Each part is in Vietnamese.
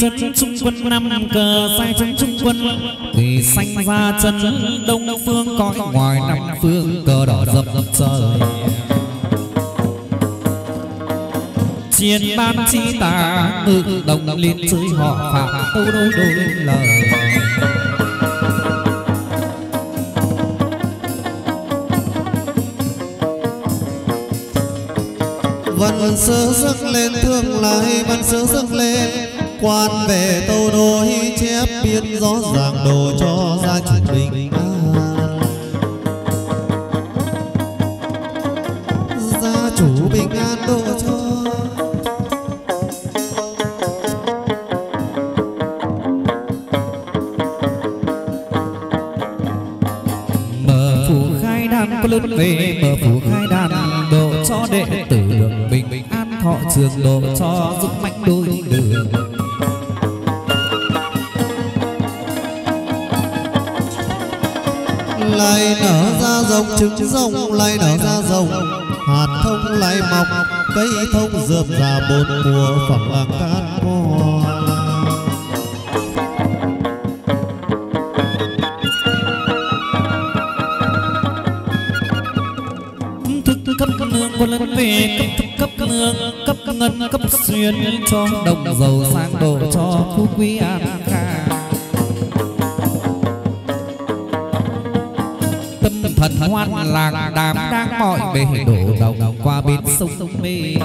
chân trung quân năm cờ sai chân trung quân thì xanh ra chân đông phương cõi ngoài năm phương cờ đỏ dập trời. chiến ban chi tà ngự đồng liên chơi họ phạm tâu đôi đôi lời. Vân sơ dâng lên thương lại Vân sơ dâng lên quan về tâu đối chép biên rõ ràng đồ cho gia chủ bình an gia chủ bình an độ cho. Mở phủ khai đàn có lớn về, mở phủ khai đàn độ cho đệ tử được bình an. Thọ trường độ cho dũng mạnh đôi đường. Lại nở ra rồng, trứng rồng lại nở ra rồng. Hạt thông lại mọc, cây thông rượm ra bốn mùa phẩm là cát hoa thức cấp nương quân lớn về cấp thức cấp nương, cấp ngân, cấp xuyên cho đồng giàu sang đồ cho phú quý an. Khang tâm làng đàm đang mọi về đổ đồng qua bên sông mê.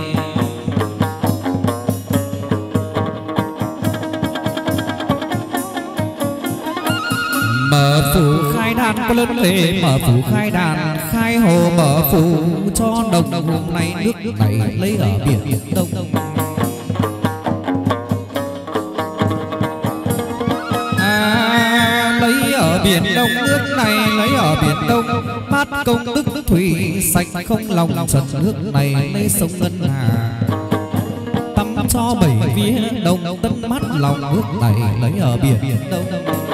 Mở phủ khai đàn có lớn về mở phủ khai đàn khai hồ mở phủ cho đồng hôm nay nước này lấy ở biển đông. À, lấy ở biển đông nước này lấy ở biển đông bát công đức thủy sạch không lòng trần nước này nơi sông ngân hà. Tắm cho bảy vía đồng tân mắt lòng nước này lấy ở biển đông.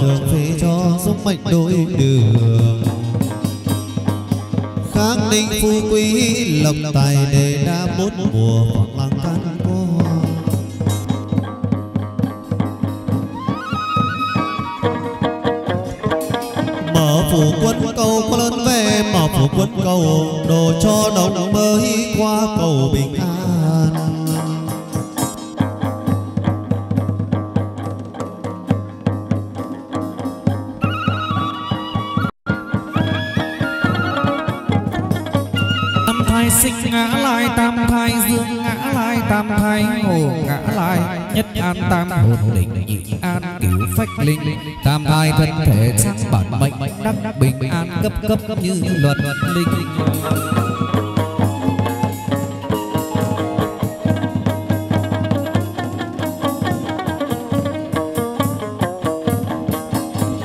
Trường phê cho sống mạnh đôi đường. Khang ninh phú quý lộc tài đề đa bốn mùa phẳng làng căn hoa mở phủ quân cầu có lớn về mở phủ quân cầu đồ cho đồng mới qua cầu bình an sinh ngã lai tam thai, dương ngã lai tam thai hồ ngã lai nhất an tam hồn định, nhị an cửu phách linh. Tam thai thân thể sắc bản mệnh, đắc bình an cấp cấp như luật linh.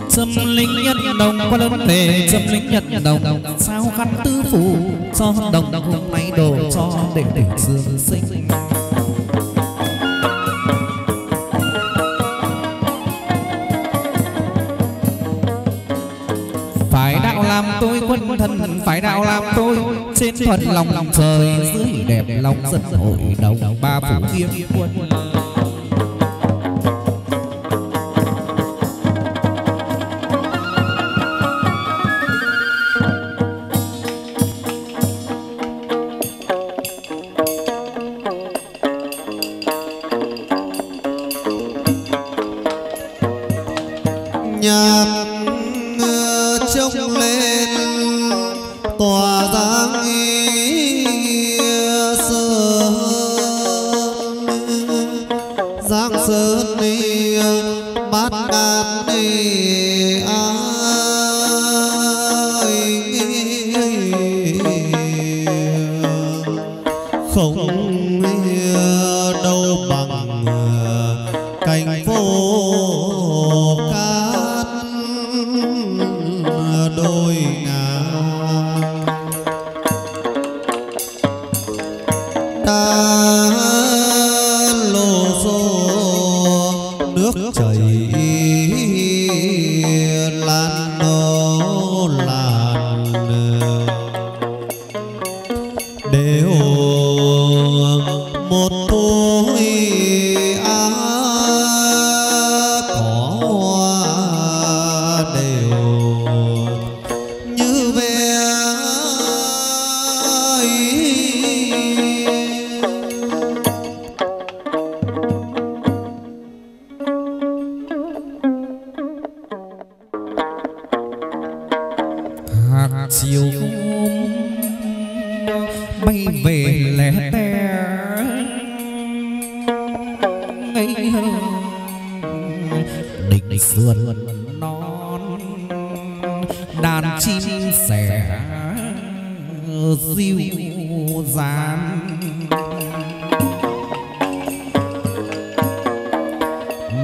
Trâm linh nhất đồng qua lớn tề Trâm linh nhất đồng, sao khăn tư phủ cho đồng hôm nay đồ cho đệ tử dương sinh. Phải đạo làm tôi quân thần phải đạo làm tôi trên thuận lòng lòng trời dưới đẹp lòng dân hội đồng ba phủ kiếm quân nhập bay về lẻ tè, ngây hơ định sườn non đàn chim sẻ diêu dàng.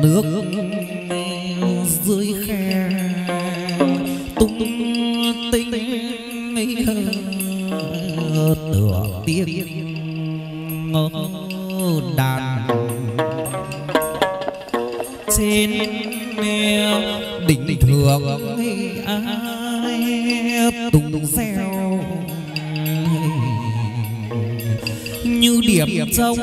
Nước tựa tiếng đàn trên đỉnh thượng ai tung reo như điểm trông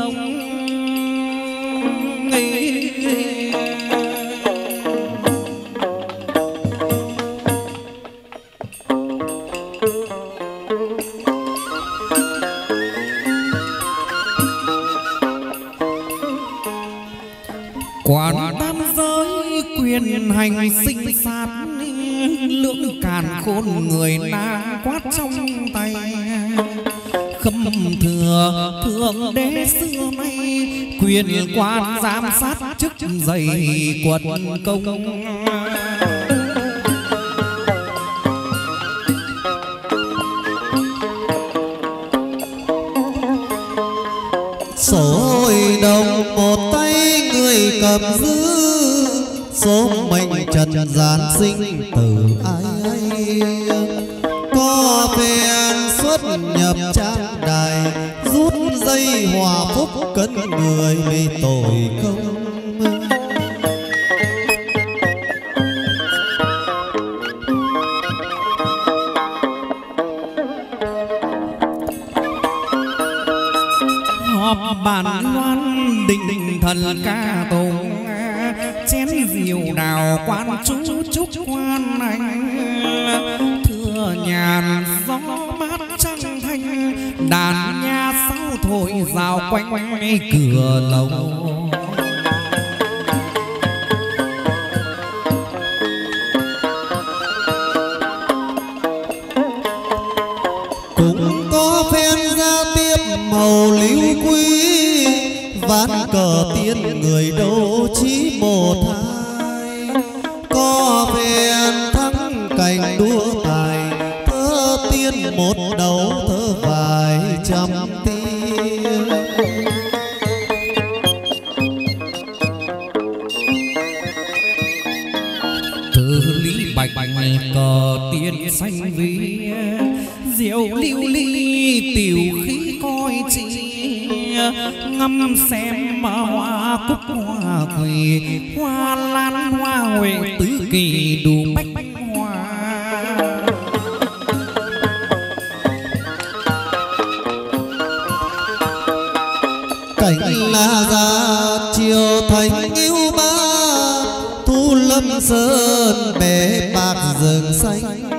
khôn người na quát trong tay. Khâm thừa thượng đế xưa nay, quyền quan giám sát chức dày quật công. Sôi đồng một tay người cầm giữ, số mệnh trần gian sinh từ ai có phen xuất nhập trang đài, rút dây hòa phúc cấn người vì tội công. Họp bàn loan định định thần ca tùng chén rượu đào quan chú chúc quan anh nhàn, gió mát trăng thanh, đàn nha sau thổi rào quanh quanh cửa lầu cũng có phen ra tiếp màu lưu quý, ván cờ tiên người đô chí một hai có phen thắng cảnh đua tài tiên một đầu thơ vài trăm tiên. Từ lý bạch bạch cờ tiên xanh vi, diệu lưu ly tiểu khí coi chi. Ngâm xem mà hoa cúc hoa quỳ, hoa lan hoa huệ tứ kỳ đủ bách. Lâm sơn bể bạc rừng xanh.